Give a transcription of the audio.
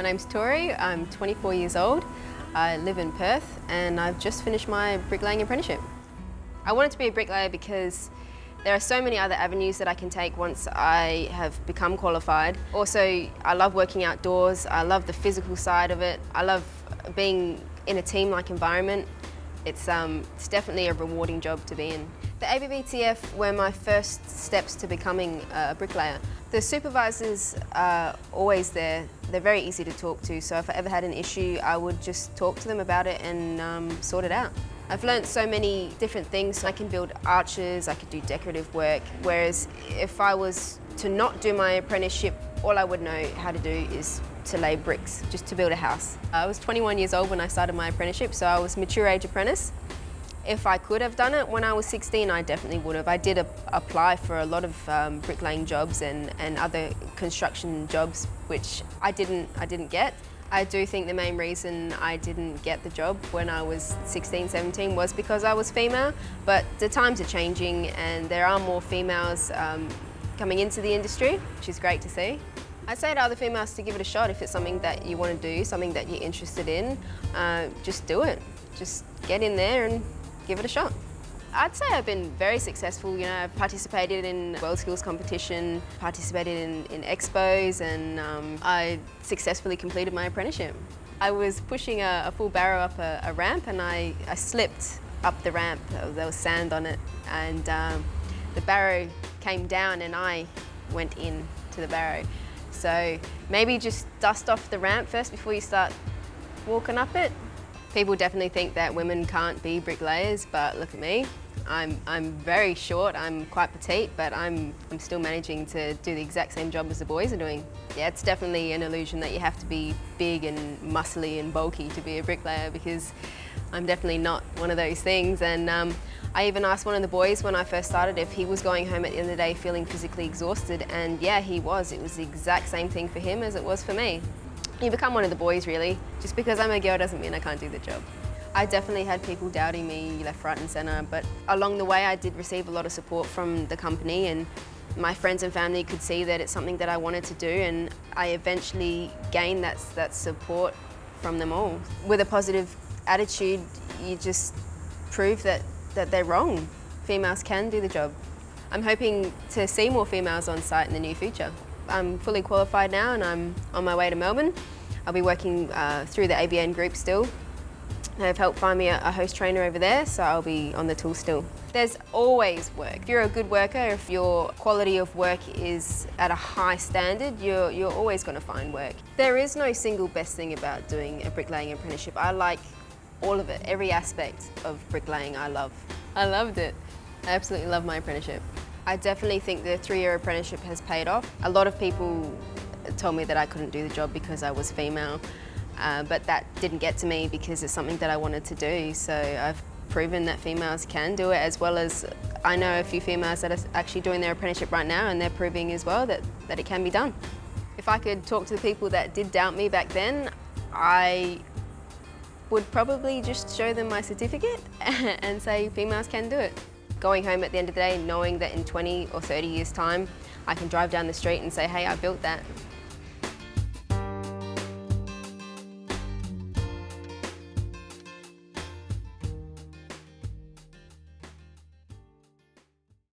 My name's Tori, I'm 24 years old. I live in Perth and I've just finished my bricklaying apprenticeship. I wanted to be a bricklayer because there are so many other avenues that I can take once I have become qualified. Also, I love working outdoors. I love the physical side of it. I love being in a team-like environment. It's, um, it's definitely a rewarding job to be in. The ABBTF were my first steps to becoming a bricklayer. The supervisors are always there. They're very easy to talk to, so if I ever had an issue, I would just talk to them about it and um, sort it out. I've learned so many different things. I can build arches, I could do decorative work, whereas if I was to not do my apprenticeship, all I would know how to do is to lay bricks, just to build a house. I was 21 years old when I started my apprenticeship, so I was a mature age apprentice. If I could have done it when I was 16, I definitely would have. I did a, apply for a lot of um, bricklaying jobs and, and other construction jobs, which I didn't, I didn't get. I do think the main reason I didn't get the job when I was 16, 17 was because I was female, but the times are changing and there are more females um, coming into the industry, which is great to see. I'd say to other females to give it a shot if it's something that you want to do, something that you're interested in, uh, just do it. Just get in there and give it a shot. I'd say I've been very successful. You know, I've participated in World Skills competition, participated in, in expos, and um, I successfully completed my apprenticeship. I was pushing a, a full barrow up a, a ramp and I, I, slipped up the ramp. There was sand on it and um, the barrow came down and I went in to the barrow. So maybe just dust off the ramp first before you start walking up it. People definitely think that women can't be bricklayers, but look at me. I'm, I'm very short, I'm quite petite, but I'm, I'm still managing to do the exact same job as the boys are doing. Yeah, it's definitely an illusion that you have to be big and muscly and bulky to be a bricklayer because I'm definitely not one of those things. And um, I even asked one of the boys when I first started if he was going home at the end of the day feeling physically exhausted, and yeah, he was. It was the exact same thing for him as it was for me. You become one of the boys, really. Just because I'm a girl doesn't mean I can't do the job. I definitely had people doubting me left, right and centre, but along the way I did receive a lot of support from the company and my friends and family could see that it's something that I wanted to do and I eventually gained that, that support from them all. With a positive attitude, you just prove that, that they're wrong. Females can do the job. I'm hoping to see more females on site in the near future. I'm fully qualified now and I'm on my way to Melbourne. I'll be working uh, through the ABN group still. They've helped find me a, a host trainer over there, so I'll be on the tool still. There's always work. If you're a good worker, if your quality of work is at a high standard, you're, you're always going to find work. There is no single best thing about doing a bricklaying apprenticeship. I like all of it, every aspect of bricklaying I love. I loved it. I absolutely love my apprenticeship. I definitely think the three-year apprenticeship has paid off. A lot of people told me that I couldn't do the job because I was female, uh, but that didn't get to me because it's something that I wanted to do. So I've proven that females can do it as well as I know a few females that are actually doing their apprenticeship right now and they're proving as well that, that it can be done. If I could talk to the people that did doubt me back then, I would probably just show them my certificate and say females can do it going home at the end of the day knowing that in 20 or 30 years time I can drive down the street and say, hey, I built that.